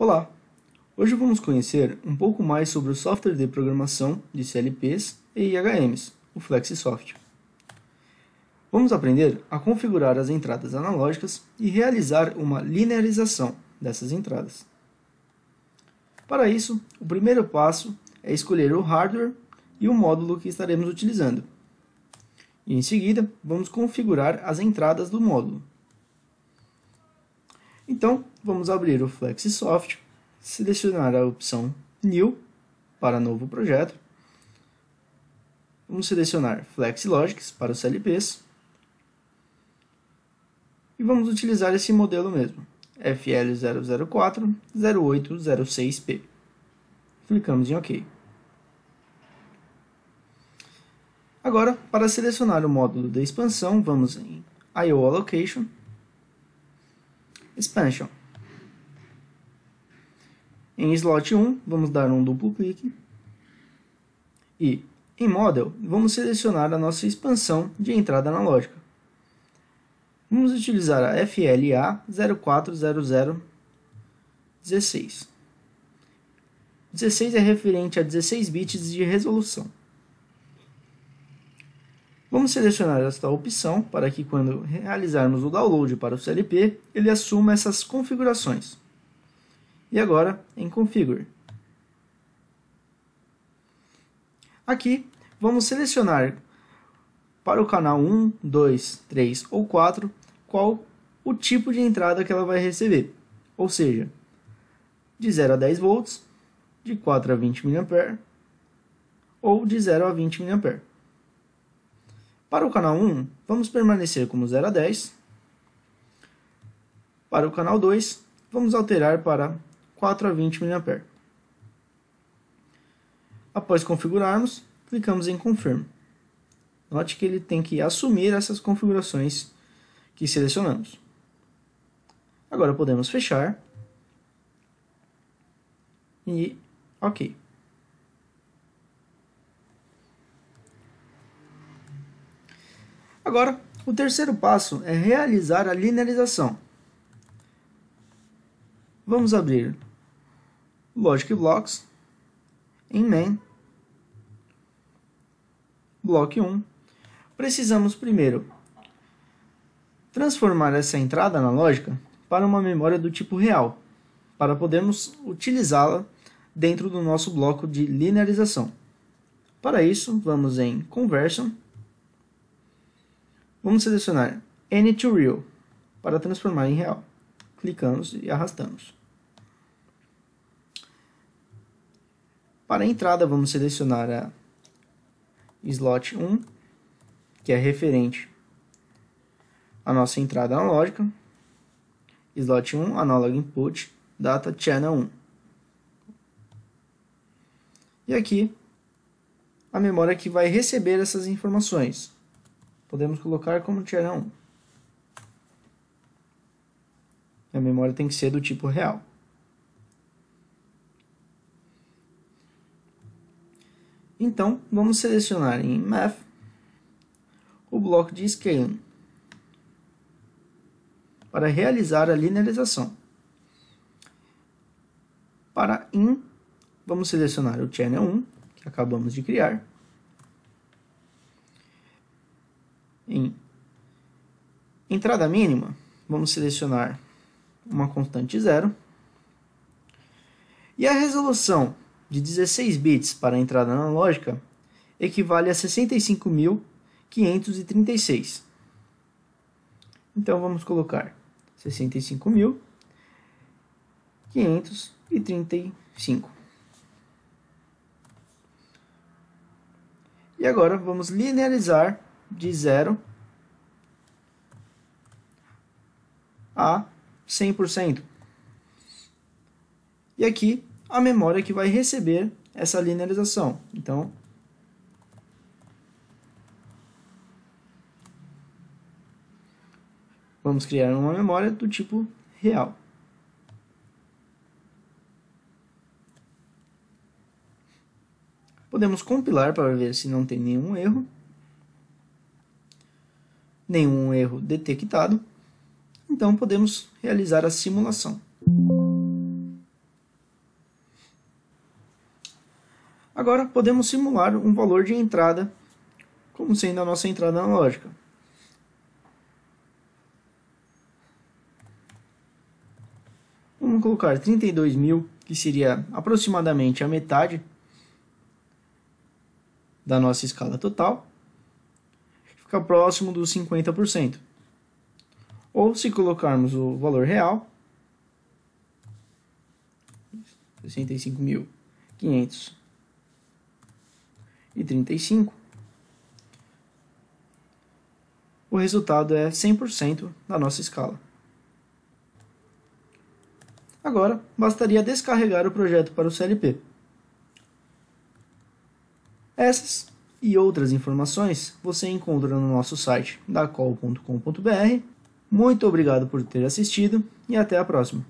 Olá! Hoje vamos conhecer um pouco mais sobre o software de programação de CLPs e IHMs, o FlexiSoft. Vamos aprender a configurar as entradas analógicas e realizar uma linearização dessas entradas. Para isso, o primeiro passo é escolher o hardware e o módulo que estaremos utilizando. E em seguida, vamos configurar as entradas do módulo. Então, vamos abrir o FlexiSoft, selecionar a opção New para novo projeto. Vamos selecionar FlexiLogics para os CLPs. E vamos utilizar esse modelo mesmo, FL004-0806P. Clicamos em OK. Agora, para selecionar o módulo de expansão, vamos em I/O Allocation Expansion. Em slot 1, vamos dar um duplo clique. E, em Model, vamos selecionar a nossa expansão de entrada analógica. Vamos utilizar a FLA 040016. 16 é referente a 16 bits de resolução. Vamos selecionar esta opção para que quando realizarmos o download para o CLP, ele assuma essas configurações. E agora em Configure. Aqui vamos selecionar para o canal 1, 2, 3 ou 4 qual o tipo de entrada que ela vai receber. Ou seja, de 0 a 10 volts, de 4 a 20 mA ou de 0 a 20 mA. Para o canal 1, vamos permanecer como 0 a 10. Para o canal 2, vamos alterar para 4 a 20 mA. Após configurarmos, clicamos em Confirm. Note que ele tem que assumir essas configurações que selecionamos. Agora podemos fechar e OK. Agora, o terceiro passo é realizar a linearização. Vamos abrir Logic Blocks em Main, Block 1. Precisamos primeiro transformar essa entrada analógica para uma memória do tipo real, para podermos utilizá-la dentro do nosso bloco de linearização. Para isso, vamos em Conversion Vamos selecionar Any to Real para transformar em real. Clicamos e arrastamos. Para a entrada, vamos selecionar a slot 1, que é referente à nossa entrada analógica. Slot 1, Analog Input, Data Channel 1. E aqui, a memória que vai receber essas informações podemos colocar como tier 1. A memória tem que ser do tipo real. Então, vamos selecionar em Math o bloco de Scaling para realizar a linearização. Para In, vamos selecionar o Channel 1, que acabamos de criar, Em entrada mínima, vamos selecionar uma constante zero. E a resolução de 16 bits para a entrada analógica equivale a 65.536. Então vamos colocar 65.535. E agora vamos linearizar de 0 a 100%. E aqui a memória que vai receber essa linearização. Então, vamos criar uma memória do tipo real. Podemos compilar para ver se não tem nenhum erro nenhum erro detectado, então podemos realizar a simulação. Agora podemos simular um valor de entrada como sendo a nossa entrada analógica. Vamos colocar 32 mil, que seria aproximadamente a metade da nossa escala total. Fica próximo dos 50%. Ou se colocarmos o valor real, 65.535, o resultado é 100% da nossa escala. Agora, bastaria descarregar o projeto para o CLP. Essas e outras informações você encontra no nosso site dacol.com.br. Muito obrigado por ter assistido e até a próxima.